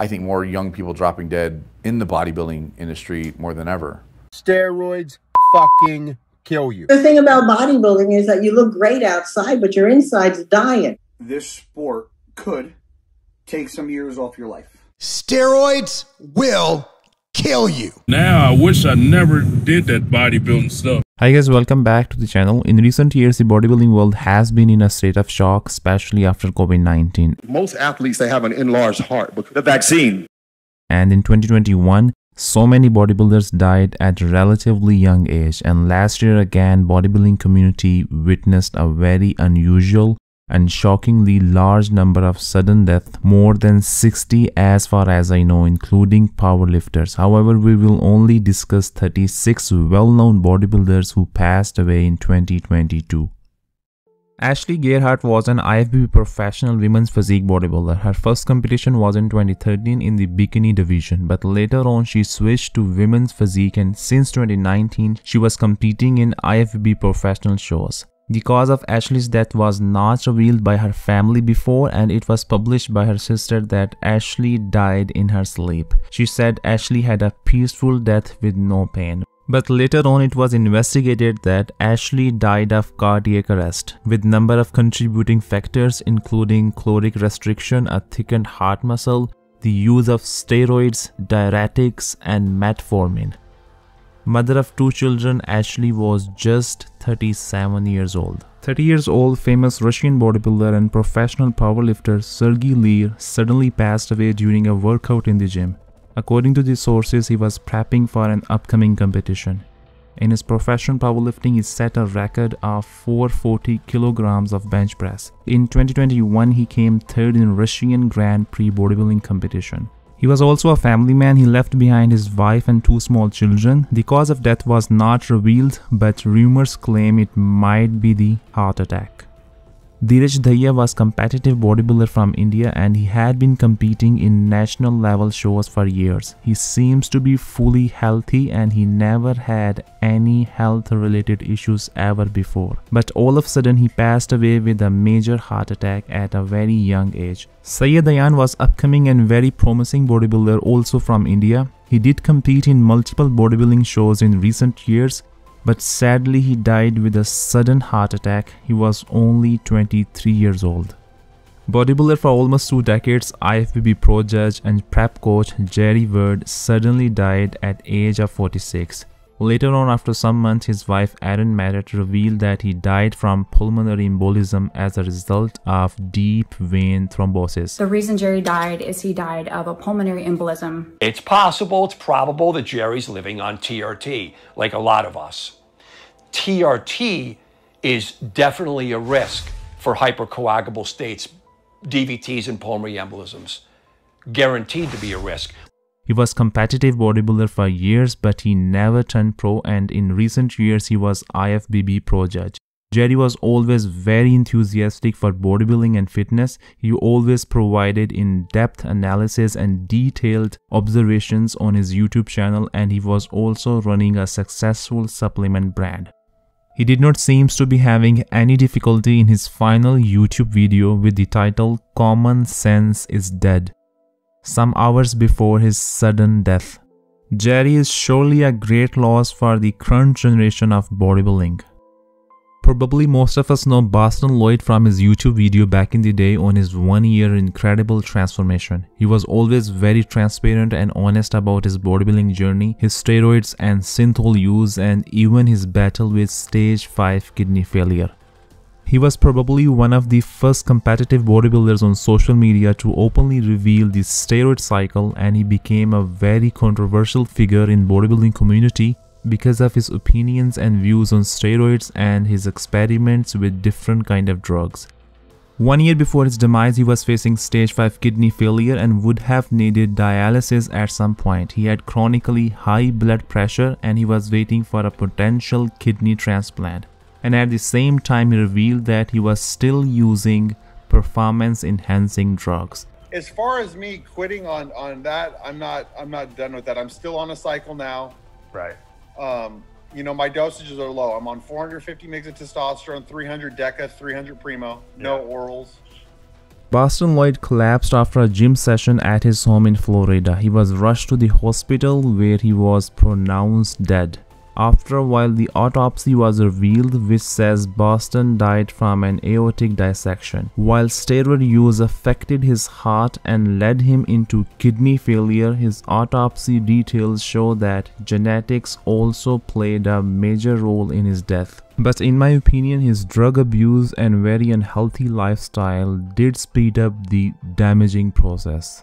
I think more young people dropping dead in the bodybuilding industry more than ever. Steroids fucking kill you. The thing about bodybuilding is that you look great outside, but your inside's dying. This sport could take some years off your life. Steroids will kill you. Now I wish I never did that bodybuilding stuff. Hi guys, welcome back to the channel. In recent years, the bodybuilding world has been in a state of shock, especially after COVID-19. Most athletes, they have an enlarged heart because the vaccine. And in 2021, so many bodybuilders died at a relatively young age. And last year again, bodybuilding community witnessed a very unusual and shockingly large number of sudden death, more than 60 as far as I know, including powerlifters. However, we will only discuss 36 well-known bodybuilders who passed away in 2022. Ashley Gerhardt was an IFBB professional women's physique bodybuilder. Her first competition was in 2013 in the bikini division, but later on she switched to women's physique and since 2019 she was competing in IFBB professional shows. The cause of Ashley's death was not revealed by her family before and it was published by her sister that Ashley died in her sleep. She said Ashley had a peaceful death with no pain. But later on it was investigated that Ashley died of cardiac arrest with number of contributing factors including caloric restriction, a thickened heart muscle, the use of steroids, diuretics and metformin. Mother of two children, Ashley was just 37 years old. 30 years old, famous Russian bodybuilder and professional powerlifter Sergey Lear suddenly passed away during a workout in the gym. According to the sources, he was prepping for an upcoming competition. In his professional powerlifting, he set a record of 440 kilograms of bench press. In 2021, he came third in Russian Grand Prix bodybuilding competition. He was also a family man. He left behind his wife and two small children. The cause of death was not revealed, but rumors claim it might be the heart attack. Dheeraj Daya was competitive bodybuilder from India and he had been competing in national level shows for years. He seems to be fully healthy and he never had any health related issues ever before. But all of a sudden he passed away with a major heart attack at a very young age. Sayed Ayan was upcoming and very promising bodybuilder also from India. He did compete in multiple bodybuilding shows in recent years but sadly he died with a sudden heart attack. He was only 23 years old. Bodybuilder for almost two decades, IFBB pro judge and prep coach Jerry Ward suddenly died at age of 46. Later on, after some months, his wife Erin Merritt revealed that he died from pulmonary embolism as a result of deep vein thrombosis. The reason Jerry died is he died of a pulmonary embolism. It's possible, it's probable that Jerry's living on TRT, like a lot of us. TRT is definitely a risk for hypercoagulable states, DVTs, and pulmonary embolisms. Guaranteed to be a risk. He was competitive bodybuilder for years, but he never turned pro and in recent years he was IFBB pro judge. Jerry was always very enthusiastic for bodybuilding and fitness. He always provided in-depth analysis and detailed observations on his YouTube channel and he was also running a successful supplement brand. He did not seem to be having any difficulty in his final YouTube video with the title Common Sense is Dead some hours before his sudden death. Jerry is surely a great loss for the current generation of bodybuilding. Probably most of us know Bostin Loyd from his YouTube video back in the day on his one year incredible transformation. He was always very transparent and honest about his bodybuilding journey, his steroids and synthol use and even his battle with stage 5 kidney failure. He was probably one of the first competitive bodybuilders on social media to openly reveal the steroid cycle and he became a very controversial figure in bodybuilding community because of his opinions and views on steroids and his experiments with different kind of drugs. One year before his demise, he was facing stage 5 kidney failure and would have needed dialysis at some point. He had chronically high blood pressure and he was waiting for a potential kidney transplant and at the same time he revealed that he was still using performance enhancing drugs. As far as me quitting on on that i'm not i'm not done with that. I'm still on a cycle now. Right. Um you know my dosages are low. I'm on 450 mg of testosterone 300 deca 300 primo no orals. Bostin Loyd collapsed after a gym session at his home in Florida. He was rushed to the hospital where he was pronounced dead. After a while, the autopsy was revealed, which says Bostin died from an aortic dissection. While steroid use affected his heart and led him into kidney failure, his autopsy details show that genetics also played a major role in his death. But in my opinion, his drug abuse and very unhealthy lifestyle did speed up the damaging process.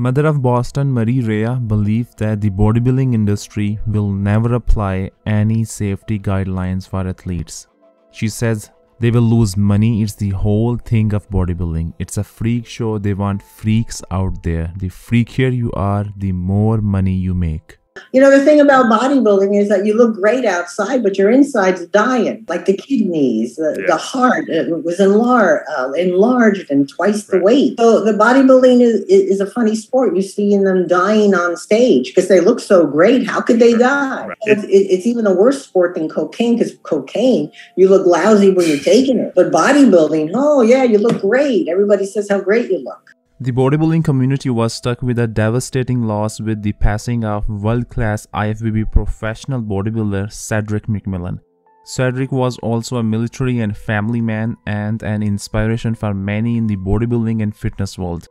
Mother of Bostin, Marie Rhea, believed that the bodybuilding industry will never apply any safety guidelines for athletes. She says they will lose money. It's the whole thing of bodybuilding. It's a freak show. They want freaks out there. The freakier you are, the more money you make. You know, the thing about bodybuilding is that you look great outside, but your inside's dying, like the kidneys, the, yeah. the heart was enlarged, uh, enlarged and twice right. the weight. So the bodybuilding is, is a funny sport. You see them dying on stage because they look so great. How could they die? Right. It's, it's, even a worse sport than cocaine because cocaine, you look lousy when you're taking it. But bodybuilding, oh, yeah, you look great. Everybody says how great you look. The bodybuilding community was stuck with a devastating loss with the passing of world-class IFBB professional bodybuilder Cedric McMillan. Cedric was also a military and family man and an inspiration for many in the bodybuilding and fitness world.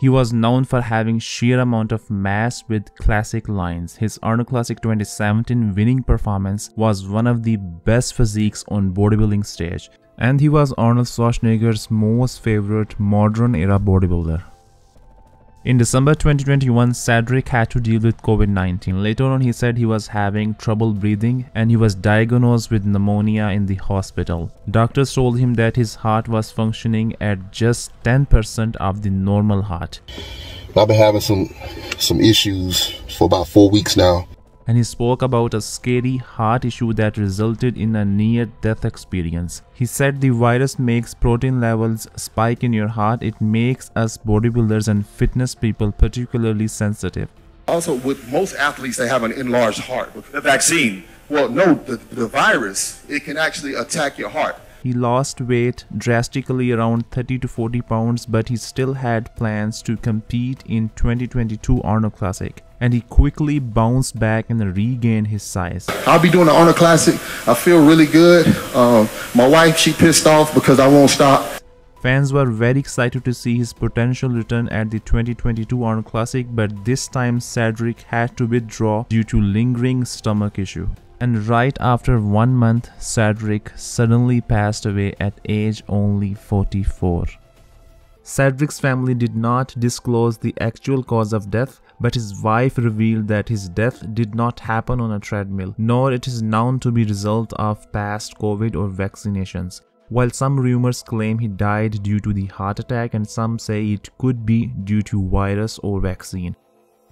He was known for having sheer amount of mass with classic lines. His Arnold Classic 2017 winning performance was one of the best physiques on bodybuilding stage and he was Arnold Schwarzenegger's most favorite modern era bodybuilder. In December 2021, Cedric had to deal with COVID-19. Later on, he said he was having trouble breathing and he was diagnosed with pneumonia in the hospital. Doctors told him that his heart was functioning at just 10% of the normal heart. I've been having some some issues for about four weeks now and he spoke about a scary heart issue that resulted in a near-death experience. He said the virus makes protein levels spike in your heart. It makes us bodybuilders and fitness people particularly sensitive. Also, with most athletes, they have an enlarged heart. The vaccine, well, no, the, the virus, it can actually attack your heart. He lost weight drastically around 30 to 40 pounds, but he still had plans to compete in 2022 Arnold Classic. And he quickly bounced back and regained his size. I'll be doing the Arnold Classic. I feel really good. Um, my wife, she pissed off because I won't stop. Fans were very excited to see his potential return at the 2022 Arnold Classic, but this time Cedric had to withdraw due to lingering stomach issue and right after one month, Cedric suddenly passed away at age only 44. Cedric's family did not disclose the actual cause of death, but his wife revealed that his death did not happen on a treadmill, nor it is known to be result of past COVID or vaccinations. While some rumors claim he died due to the heart attack and some say it could be due to virus or vaccine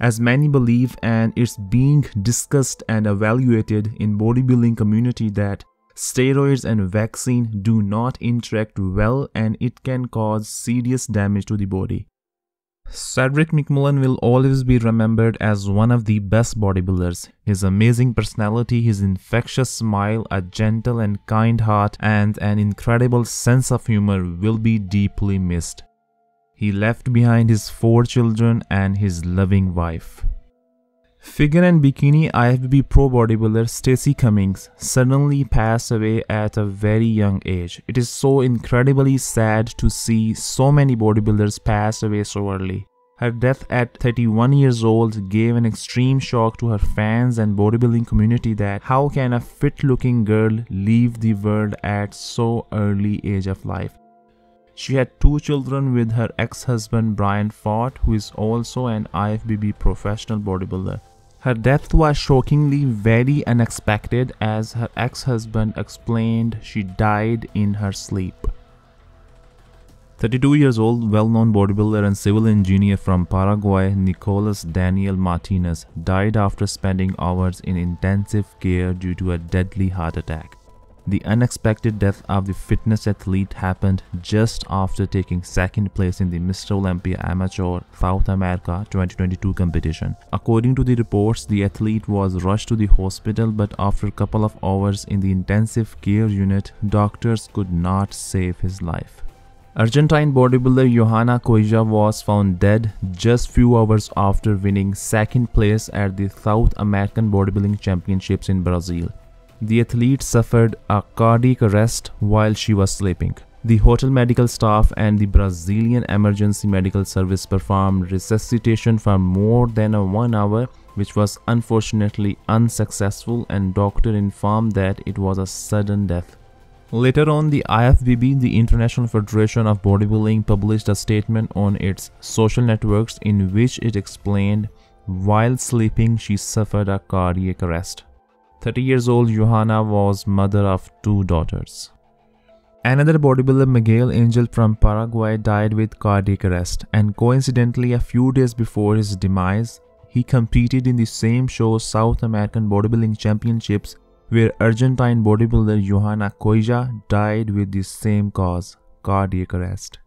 as many believe and it's being discussed and evaluated in bodybuilding community that steroids and vaccine do not interact well and it can cause serious damage to the body. Cedric McMillan will always be remembered as one of the best bodybuilders. His amazing personality, his infectious smile, a gentle and kind heart, and an incredible sense of humor will be deeply missed. He left behind his four children and his loving wife. Figure and bikini IFBB pro bodybuilder Stacy Cummings suddenly passed away at a very young age. It is so incredibly sad to see so many bodybuilders pass away so early. Her death at 31 years old gave an extreme shock to her fans and bodybuilding community that how can a fit looking girl leave the world at so early age of life. She had two children with her ex-husband Brian Fort, who is also an IFBB professional bodybuilder. Her death was shockingly very unexpected as her ex-husband explained she died in her sleep. 32 years old, well-known bodybuilder and civil engineer from Paraguay, Nicolas Daniel Martinez, died after spending hours in intensive care due to a deadly heart attack. The unexpected death of the fitness athlete happened just after taking second place in the Mr. Olympia Amateur South America 2022 competition. According to the reports, the athlete was rushed to the hospital but after a couple of hours in the intensive care unit, doctors could not save his life. Argentine bodybuilder Johanna Coija was found dead just few hours after winning second place at the South American Bodybuilding Championships in Brazil. The athlete suffered a cardiac arrest while she was sleeping. The hotel medical staff and the Brazilian Emergency Medical Service performed resuscitation for more than a one hour which was unfortunately unsuccessful and doctor informed that it was a sudden death. Later on, the IFBB, the International Federation of Bodybuilding, published a statement on its social networks in which it explained while sleeping she suffered a cardiac arrest. 30 years old Johanna was mother of two daughters. Another bodybuilder Miguel Angel from Paraguay died with cardiac arrest and coincidentally a few days before his demise, he competed in the same show South American Bodybuilding Championships where Argentine bodybuilder Johanna Coija died with the same cause, cardiac arrest.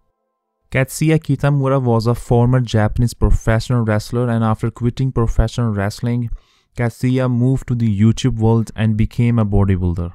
Katsuya Kitamura was a former Japanese professional wrestler and after quitting professional wrestling, Katsuya moved to the YouTube world and became a bodybuilder.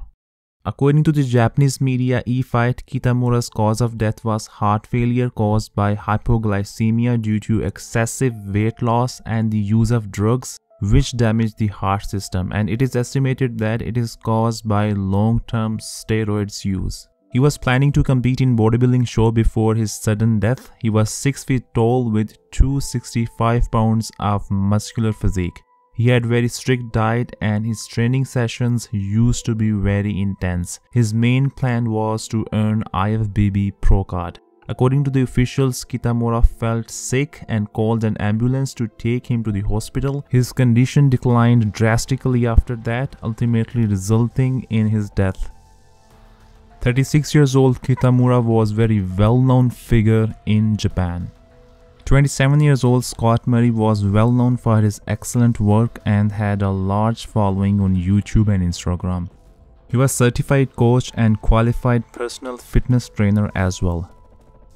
According to the Japanese media E-Fight, Kitamura's cause of death was heart failure caused by hypoglycemia due to excessive weight loss and the use of drugs which damage the heart system and it is estimated that it is caused by long-term steroids use. He was planning to compete in bodybuilding show before his sudden death. He was 6 feet tall with 265 pounds of muscular physique. He had very strict diet and his training sessions used to be very intense. His main plan was to earn IFBB Pro card. According to the officials, Kitamura felt sick and called an ambulance to take him to the hospital. His condition declined drastically after that, ultimately resulting in his death. 36 years old Kitamura was very well-known figure in Japan. 27 years old Scott Murray was well known for his excellent work and had a large following on YouTube and Instagram. He was certified coach and qualified personal fitness trainer as well.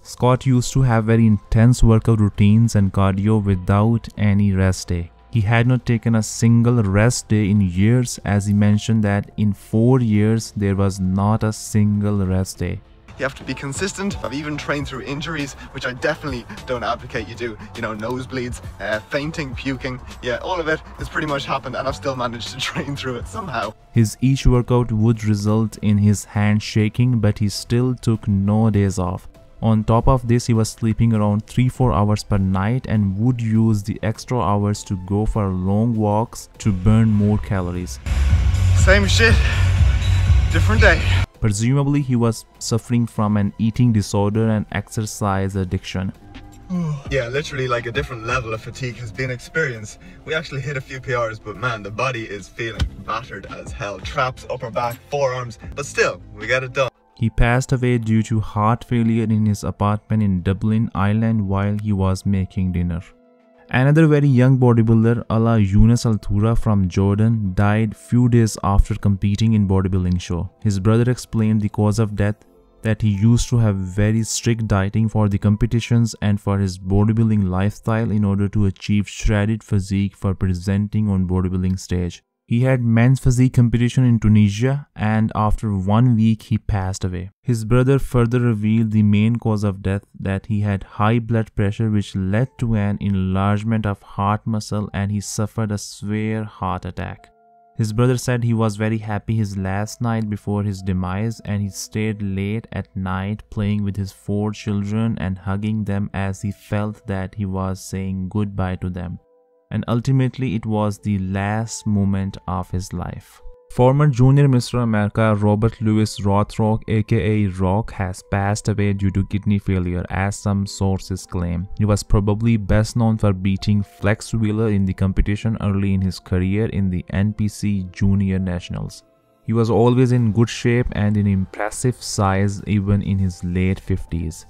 Scott used to have very intense workout routines and cardio without any rest day. He had not taken a single rest day in years as he mentioned that in 4 years there was not a single rest day. You have to be consistent. I've even trained through injuries, which I definitely don't advocate you do. You know, nosebleeds, uh, fainting, puking. Yeah, all of it has pretty much happened and I've still managed to train through it somehow. His each workout would result in his hand shaking but he still took no days off. On top of this, he was sleeping around 3-4 hours per night and would use the extra hours to go for long walks to burn more calories. Same shit, different day. Presumably, he was suffering from an eating disorder and exercise addiction. yeah, literally like a different level of fatigue has been experienced. We actually hit a few PRs, but man, the body is feeling battered as hell. Traps, upper back, forearms, but still, we got it done. He passed away due to heart failure in his apartment in Dublin, Ireland while he was making dinner. Another very young bodybuilder, Ala Yunus Altura from Jordan, died few days after competing in bodybuilding show. His brother explained the cause of death that he used to have very strict dieting for the competitions and for his bodybuilding lifestyle in order to achieve shredded physique for presenting on bodybuilding stage. He had men's physique competition in Tunisia and after one week he passed away. His brother further revealed the main cause of death that he had high blood pressure which led to an enlargement of heart muscle and he suffered a severe heart attack. His brother said he was very happy his last night before his demise and he stayed late at night playing with his four children and hugging them as he felt that he was saying goodbye to them and ultimately it was the last moment of his life. Former Junior Mr. America Robert Louis Rothrock aka Rock has passed away due to kidney failure as some sources claim. He was probably best known for beating Flex Wheeler in the competition early in his career in the NPC Junior Nationals. He was always in good shape and in impressive size even in his late 50s.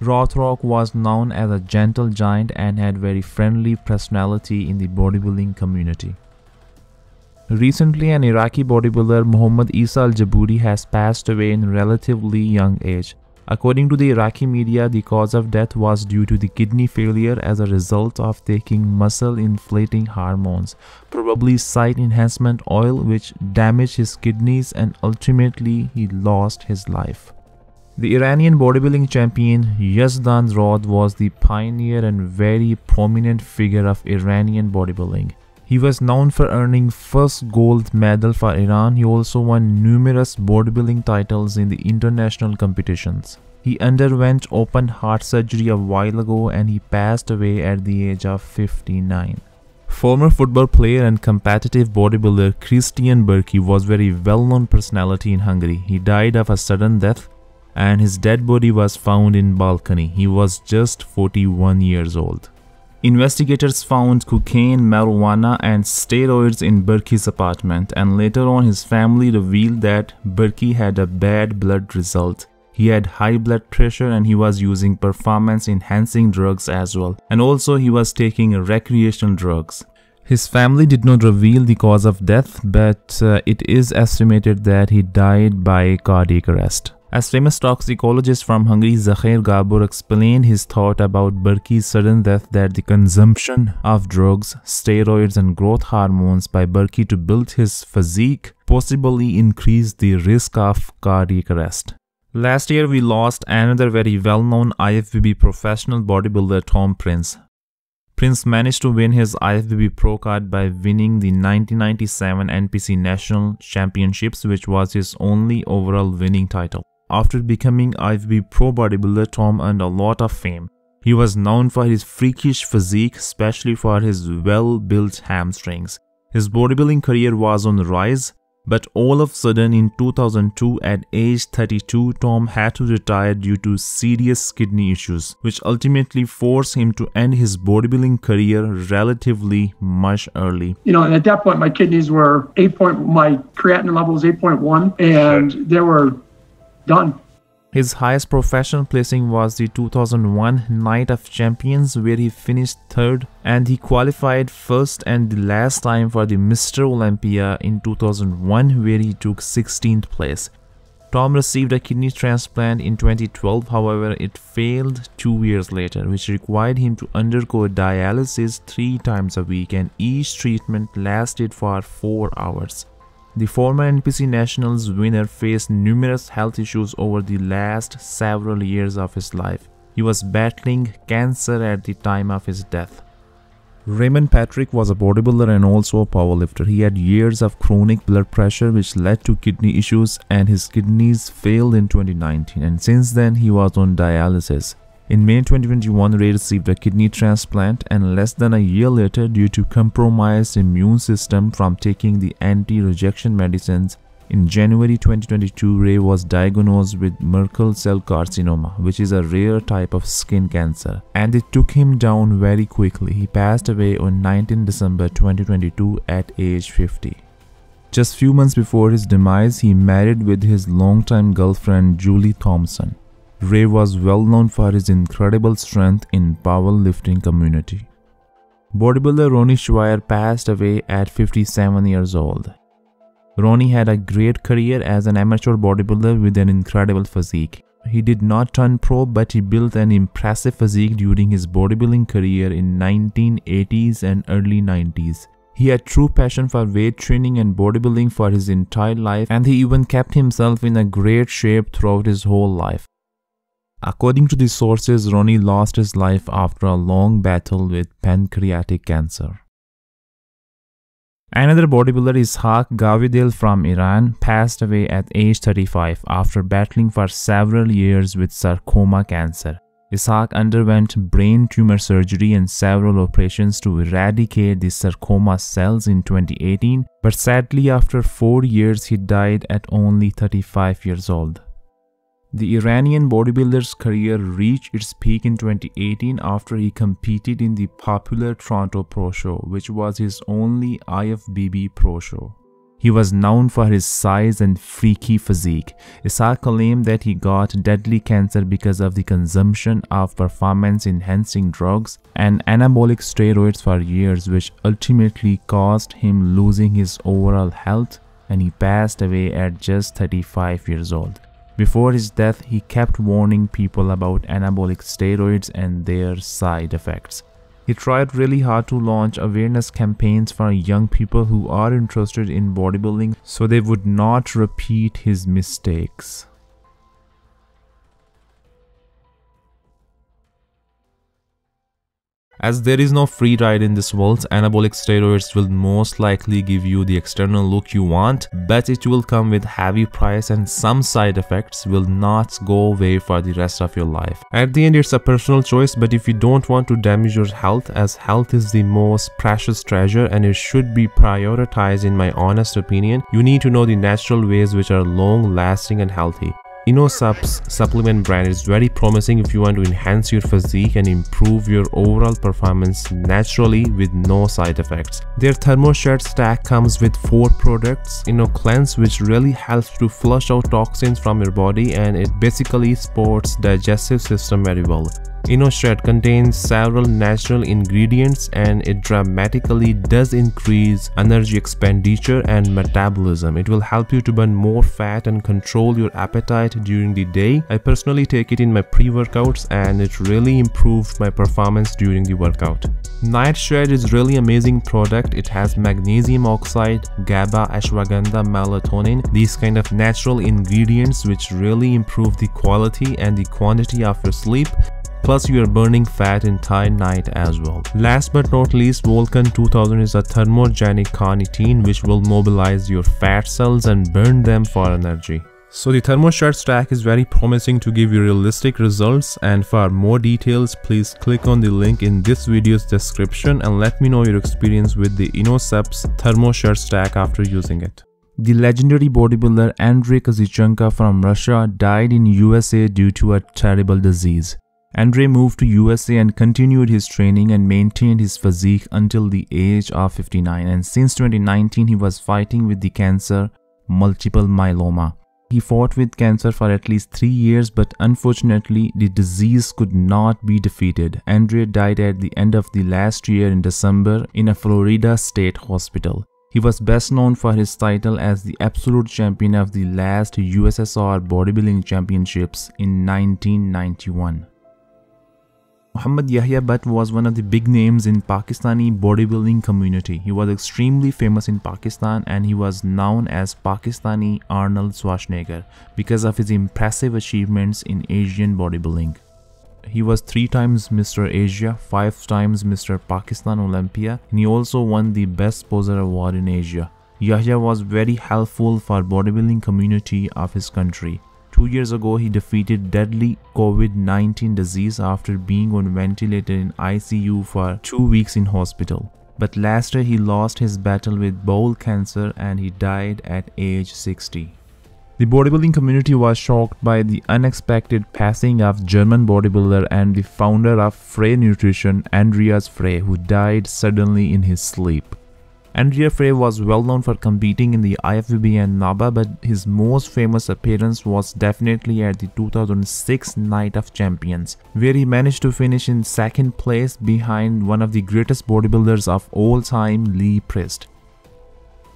Rothrock was known as a gentle giant and had very friendly personality in the bodybuilding community. Recently, an Iraqi bodybuilder Muhammad Isa al-Jabouri has passed away in relatively young age. According to the Iraqi media, the cause of death was due to the kidney failure as a result of taking muscle inflating hormones, probably site enhancement oil which damaged his kidneys and ultimately he lost his life. The Iranian bodybuilding champion Yazdan Rod was the pioneer and very prominent figure of Iranian bodybuilding. He was known for earning first gold medal for Iran. He also won numerous bodybuilding titles in the international competitions. He underwent open heart surgery a while ago and he passed away at the age of 59. Former football player and competitive bodybuilder Christian Berkey was very well-known personality in Hungary. He died of a sudden death and his dead body was found in balcony. He was just 41 years old. Investigators found cocaine, marijuana and steroids in Berkey's apartment and later on his family revealed that Berkey had a bad blood result. He had high blood pressure and he was using performance enhancing drugs as well. And also he was taking recreational drugs. His family did not reveal the cause of death but uh, it is estimated that he died by cardiac arrest. As famous toxicologist from Hungary Zacher Gabor explained his thought about Berkey's sudden death that the consumption of drugs, steroids and growth hormones by Berkey to build his physique possibly increased the risk of cardiac arrest. Last year we lost another very well-known IFBB professional bodybuilder Tom Prince. Prince managed to win his IFBB Pro card by winning the 1997 NPC National Championships which was his only overall winning title. After becoming IFBB Pro Bodybuilder, Tom earned a lot of fame. He was known for his freakish physique, especially for his well-built hamstrings. His bodybuilding career was on the rise, but all of a sudden in 2002 at age 32 Tom had to retire due to serious kidney issues which ultimately forced him to end his bodybuilding career relatively much early. You know, at that point my kidneys were 8 point my creatinine level was 8.1 and there were done. His highest professional placing was the 2001 Night of Champions where he finished third and he qualified first and the last time for the Mr. Olympia in 2001 where he took 16th place. Tom received a kidney transplant in 2012 however it failed two years later which required him to undergo dialysis three times a week and each treatment lasted for four hours. The former NPC Nationals winner faced numerous health issues over the last several years of his life. He was battling cancer at the time of his death. Raymond Patrick was a bodybuilder and also a powerlifter. He had years of chronic blood pressure which led to kidney issues and his kidneys failed in 2019 and since then he was on dialysis. In May 2021, Ray received a kidney transplant and less than a year later due to compromised immune system from taking the anti-rejection medicines, in January 2022, Ray was diagnosed with Merkel cell carcinoma, which is a rare type of skin cancer, and it took him down very quickly. He passed away on 19 December 2022 at age 50. Just few months before his demise, he married with his longtime girlfriend Julie Thompson. Ray was well known for his incredible strength in powerlifting community. Bodybuilder Ronnie Schweier passed away at 57 years old. Ronnie had a great career as an amateur bodybuilder with an incredible physique. He did not turn pro but he built an impressive physique during his bodybuilding career in 1980s and early 90s. He had true passion for weight training and bodybuilding for his entire life and he even kept himself in a great shape throughout his whole life. According to the sources, Ronnie lost his life after a long battle with pancreatic cancer. Another bodybuilder Ishaq Ghavidel from Iran passed away at age 35 after battling for several years with sarcoma cancer. Ishaq underwent brain tumor surgery and several operations to eradicate the sarcoma cells in 2018, but sadly after 4 years he died at only 35 years old. The Iranian bodybuilder's career reached its peak in 2018 after he competed in the popular Toronto Pro Show, which was his only IFBB Pro Show. He was known for his size and freaky physique. Ishaq claimed that he got deadly cancer because of the consumption of performance-enhancing drugs and anabolic steroids for years which ultimately caused him losing his overall health and he passed away at just 35 years old. Before his death, he kept warning people about anabolic steroids and their side effects. He tried really hard to launch awareness campaigns for young people who are interested in bodybuilding so they would not repeat his mistakes. As there is no free ride in this world, anabolic steroids will most likely give you the external look you want, but it will come with heavy price and some side effects will not go away for the rest of your life. At the end, it's a personal choice, but if you don't want to damage your health, as health is the most precious treasure and it should be prioritized in my honest opinion, you need to know the natural ways which are long lasting and healthy. InnoSupps supplement brand is very promising if you want to enhance your physique and improve your overall performance naturally with no side effects. Their Thermo Shred stack comes with 4 products, InnoCleanse which really helps to flush out toxins from your body and it basically supports digestive system very well. Inno Shred contains several natural ingredients and it dramatically does increase energy expenditure and metabolism. It will help you to burn more fat and control your appetite during the day. I personally take it in my pre-workouts and it really improved my performance during the workout. Night Shred is really amazing product. It has magnesium oxide, GABA, ashwagandha, melatonin, these kind of natural ingredients which really improve the quality and the quantity of your sleep plus you are burning fat entire night as well. Last but not least, Volcan 2000 is a thermogenic carnitine which will mobilize your fat cells and burn them for energy. So the Thermo Shred stack is very promising to give you realistic results and for more details please click on the link in this video's description and let me know your experience with the InnoSupps Thermo Shred stack after using it. The legendary bodybuilder Andrei Kazichenko from Russia died in USA due to a terrible disease. Andrei moved to USA and continued his training and maintained his physique until the age of 59 and since 2019 he was fighting with the cancer multiple myeloma. He fought with cancer for at least 3 years but unfortunately the disease could not be defeated. Andrei died at the end of the last year in December in a Florida state hospital. He was best known for his title as the absolute champion of the last USSR bodybuilding championships in 1991. Muhammad Yahya Butt was one of the big names in Pakistani bodybuilding community. He was extremely famous in Pakistan and he was known as Pakistani Arnold Schwarzenegger because of his impressive achievements in Asian bodybuilding. He was three times Mr. Asia, five times Mr. Pakistan Olympia, and he also won the Best Poser Award in Asia. Yahya was very helpful for bodybuilding community of his country. Two years ago, he defeated deadly COVID-19 disease after being on ventilator in ICU for two weeks in hospital. But last year, he lost his battle with bowel cancer and he died at age 60. The bodybuilding community was shocked by the unexpected passing of German bodybuilder and the founder of Frey Nutrition, Andreas Frey, who died suddenly in his sleep. Andrea Frey was well known for competing in the IFBB and NABBA, but his most famous appearance was definitely at the 2006 Night of Champions, where he managed to finish in second place behind one of the greatest bodybuilders of all time, Lee Priest.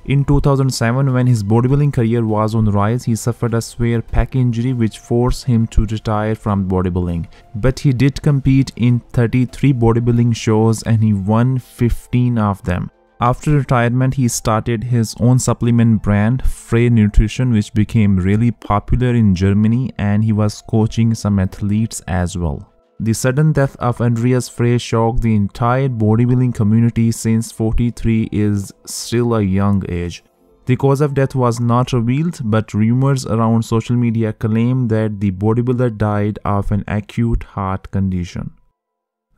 In 2007, when his bodybuilding career was on rise, he suffered a severe pec injury which forced him to retire from bodybuilding. But he did compete in 33 bodybuilding shows and he won 15 of them. After retirement, he started his own supplement brand, Frey Nutrition, which became really popular in Germany and he was coaching some athletes as well. The sudden death of Andreas Frey shocked the entire bodybuilding community since 43 is still a young age. The cause of death was not revealed, but rumors around social media claim that the bodybuilder died of an acute heart condition.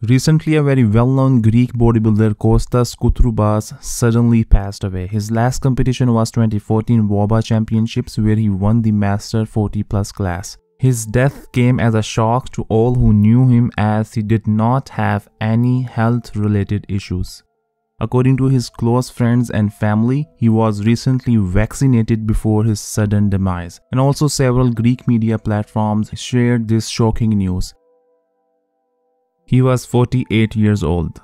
Recently, a very well-known Greek bodybuilder Kostas Koutroubas suddenly passed away. His last competition was 2014 WABBA Championships where he won the Master 40 Plus class. His death came as a shock to all who knew him as he did not have any health-related issues. According to his close friends and family, he was recently vaccinated before his sudden demise. And also several Greek media platforms shared this shocking news. He was 48 years old.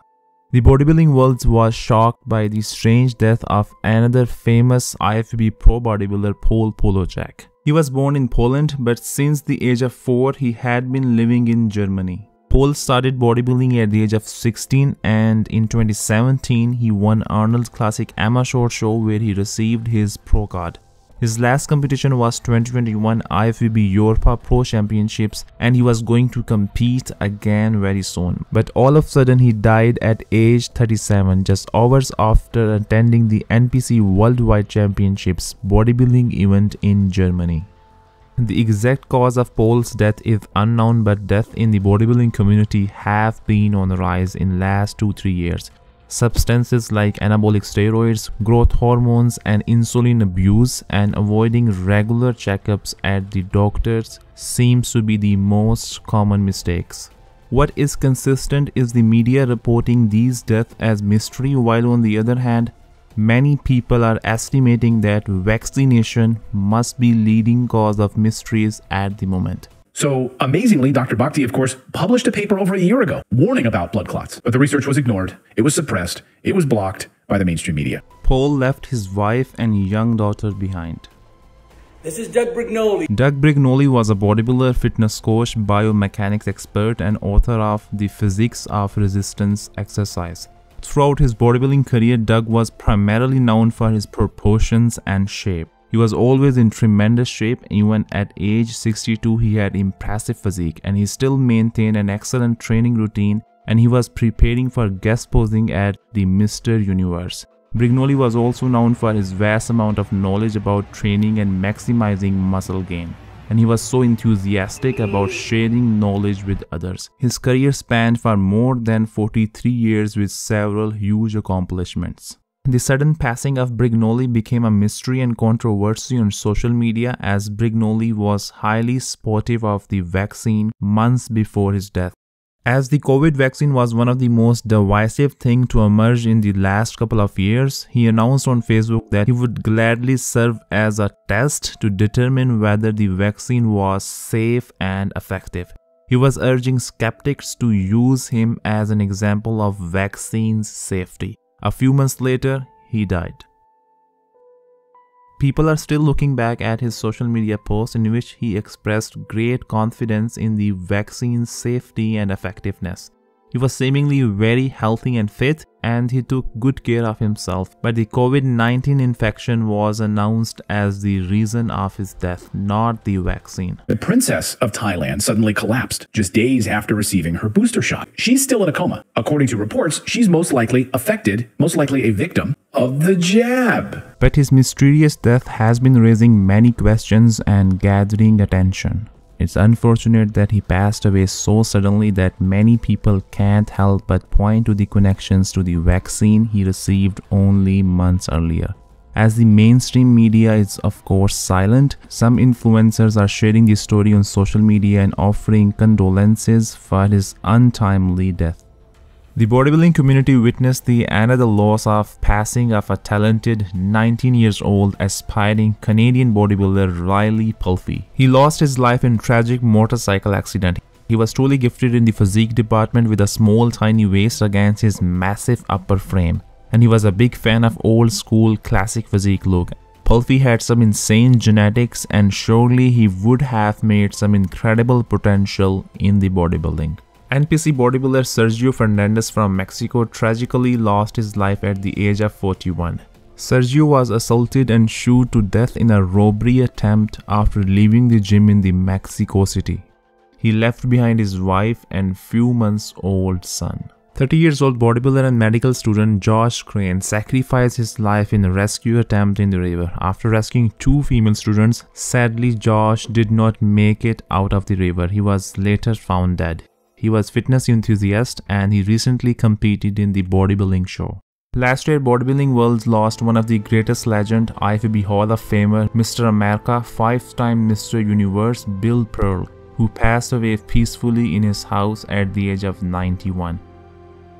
The bodybuilding world was shocked by the strange death of another famous IFBB pro bodybuilder Paul Poloczek. He was born in Poland but since the age of 4 he had been living in Germany. Paul started bodybuilding at the age of 16 and in 2017 he won Arnold Classic amateur show where he received his pro card. His last competition was 2021 IFBB Europa Pro Championships and he was going to compete again very soon. But all of a sudden he died at age 37 just hours after attending the NPC Worldwide Championships bodybuilding event in Germany. The exact cause of Paul's death is unknown but death in the bodybuilding community have been on the rise in last 2-3 years. Substances like anabolic steroids, growth hormones and insulin abuse and avoiding regular checkups at the doctors seems to be the most common mistakes. What is consistent is the media reporting these deaths as mystery while on the other hand, many people are estimating that vaccination must be leading cause of mysteries at the moment. So, amazingly, Dr. Bhakdi, of course, published a paper over a year ago warning about blood clots, but the research was ignored, it was suppressed, it was blocked by the mainstream media. Paul left his wife and young daughter behind. This is Doug Brignole. Doug Brignole was a bodybuilder, fitness coach, biomechanics expert, and author of The Physics of Resistance Exercise. Throughout his bodybuilding career, Doug was primarily known for his proportions and shape. He was always in tremendous shape, even at age 62 he had impressive physique and he still maintained an excellent training routine and he was preparing for guest posing at the Mr. Universe. Brignole was also known for his vast amount of knowledge about training and maximizing muscle gain and he was so enthusiastic about sharing knowledge with others. His career spanned for more than 43 years with several huge accomplishments. The sudden passing of Brignole became a mystery and controversy on social media as Brignole was highly supportive of the vaccine months before his death. As the COVID vaccine was one of the most divisive things to emerge in the last couple of years, he announced on Facebook that he would gladly serve as a test to determine whether the vaccine was safe and effective. He was urging skeptics to use him as an example of vaccine safety. A few months later, he died. People are still looking back at his social media post in which he expressed great confidence in the vaccine's safety and effectiveness. He was seemingly very healthy and fit, and he took good care of himself. But the COVID 19 infection was announced as the reason of his death, not the vaccine. The princess of Thailand suddenly collapsed just days after receiving her booster shot. She's still in a coma. According to reports, she's most likely affected, most likely a victim of the jab. But his mysterious death has been raising many questions and gathering attention. It's unfortunate that he passed away so suddenly that many people can't help but point to the connections to the vaccine he received only months earlier. As the mainstream media is of course silent, some influencers are sharing the story on social media and offering condolences for his untimely death. The bodybuilding community witnessed the another loss of passing of a talented 19 years old aspiring Canadian bodybuilder Riley Pulfy. He lost his life in tragic motorcycle accident. He was truly gifted in the physique department with a small tiny waist against his massive upper frame and he was a big fan of old school classic physique look. Pulfy had some insane genetics and surely he would have made some incredible potential in the bodybuilding. NPC bodybuilder Sergio Fernandez from Mexico tragically lost his life at the age of 41. Sergio was assaulted and shot to death in a robbery attempt after leaving the gym in the Mexico City. He left behind his wife and few months old son. 30 years old bodybuilder and medical student Josh Crane sacrificed his life in a rescue attempt in the river. After rescuing two female students, sadly Josh did not make it out of the river. He was later found dead. He was fitness enthusiast and he recently competed in the bodybuilding show. Last year, Bodybuilding World lost one of the greatest legend, IFBB Hall of Famer, Mr. America, five-time Mr. Universe, Bill Pearl, who passed away peacefully in his house at the age of 91.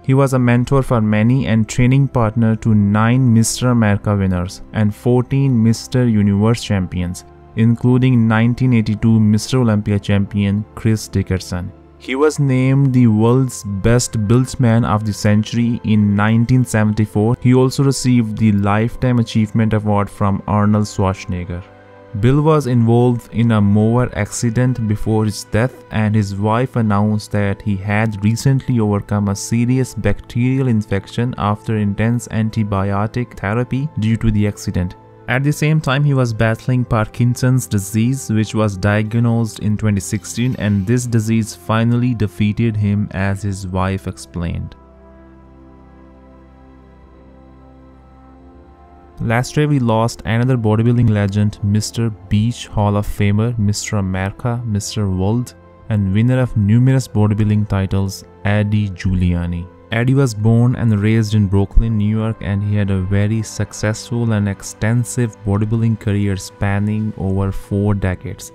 He was a mentor for many and training partner to 9 Mr. America winners and 14 Mr. Universe champions, including 1982 Mr. Olympia champion Chris Dickerson. He was named the world's best built man of the century in 1974. He also received the Lifetime Achievement Award from Arnold Schwarzenegger. Bill was involved in a mower accident before his death and his wife announced that he had recently overcome a serious bacterial infection after intense antibiotic therapy due to the accident. At the same time, he was battling Parkinson's disease, which was diagnosed in 2016, and this disease finally defeated him, as his wife explained. Last year, we lost another bodybuilding legend, Mr. Beach Hall of Famer, Mr. America, Mr. World, and winner of numerous bodybuilding titles, Eddie Giuliani. Eddie was born and raised in Brooklyn, New York, and he had a very successful and extensive bodybuilding career spanning over four decades.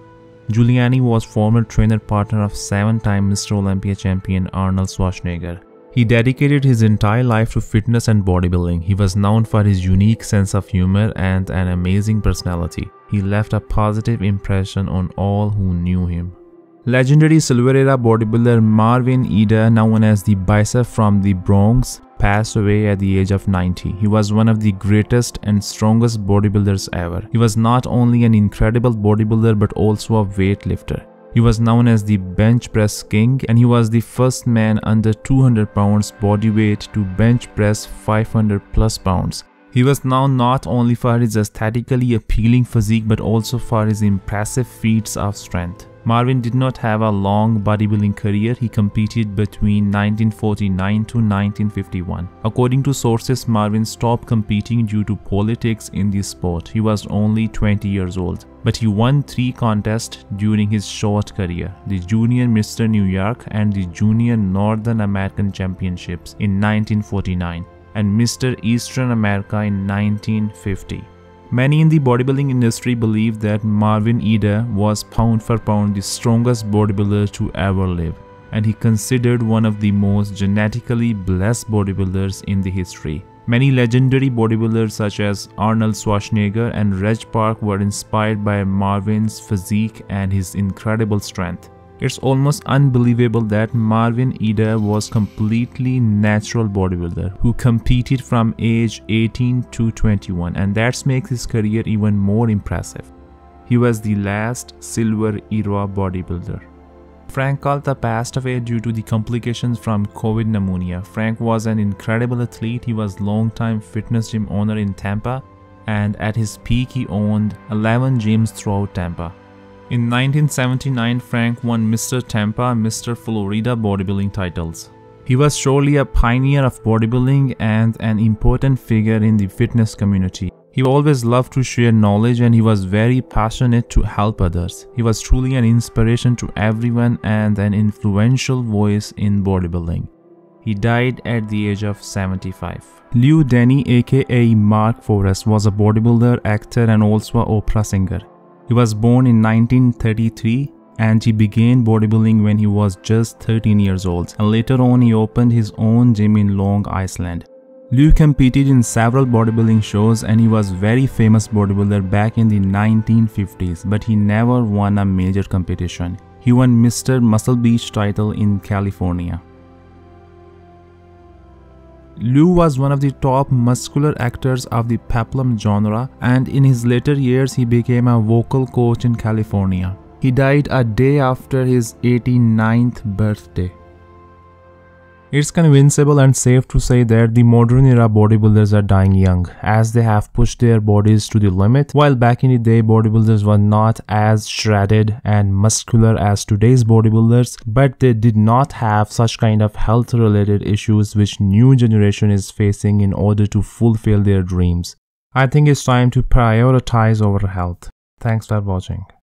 Giuliani was former trainer partner of seven-time Mr. Olympia champion Arnold Schwarzenegger. He dedicated his entire life to fitness and bodybuilding. He was known for his unique sense of humor and an amazing personality. He left a positive impression on all who knew him. Legendary Silver Era bodybuilder Marvin Eder, known as the Bicep from the Bronx, passed away at the age of 90. He was one of the greatest and strongest bodybuilders ever. He was not only an incredible bodybuilder but also a weightlifter. He was known as the bench press king and he was the first man under 200 pounds body weight to bench press 500 plus pounds. He was known not only for his aesthetically appealing physique but also for his impressive feats of strength. Marvin did not have a long bodybuilding career. He competed between 1949 to 1951. According to sources, Marvin stopped competing due to politics in the sport. He was only 20 years old. But he won three contests during his short career the Junior Mr. New York and the Junior Northern American Championships in 1949 and Mr. Eastern America in 1950. Many in the bodybuilding industry believe that Marvin Eder was pound for pound the strongest bodybuilder to ever live, and he considered one of the most genetically blessed bodybuilders in the history. Many legendary bodybuilders such as Arnold Schwarzenegger and Reg Park were inspired by Marvin's physique and his incredible strength. It's almost unbelievable that Marvin Eder was completely natural bodybuilder who competed from age 18 to 21 and that makes his career even more impressive. He was the last silver era bodybuilder. Frank Calta passed away due to the complications from COVID pneumonia. Frank was an incredible athlete. He was long-time fitness gym owner in Tampa and at his peak he owned 11 gyms throughout Tampa. In 1979, Frank won Mr. Tampa and Mr. Florida bodybuilding titles. He was surely a pioneer of bodybuilding and an important figure in the fitness community. He always loved to share knowledge and he was very passionate to help others. He was truly an inspiration to everyone and an influential voice in bodybuilding. He died at the age of 75. Lou Degni aka Mark Forest was a bodybuilder, actor and also an opera singer. He was born in 1933 and he began bodybuilding when he was just 13 years old and later on he opened his own gym in Long Island. Lou competed in several bodybuilding shows and he was very famous bodybuilder back in the 1950s but he never won a major competition. He won Mr. Muscle Beach title in California. Lou was one of the top muscular actors of the peplum genre and in his later years he became a vocal coach in California. He died a day after his 89th birthday. It's convincible and safe to say that the modern era bodybuilders are dying young, as they have pushed their bodies to the limit, while back in the day bodybuilders were not as shredded and muscular as today's bodybuilders, but they did not have such kind of health related issues which new generation is facing in order to fulfill their dreams. I think it's time to prioritize our health. Thanks for watching.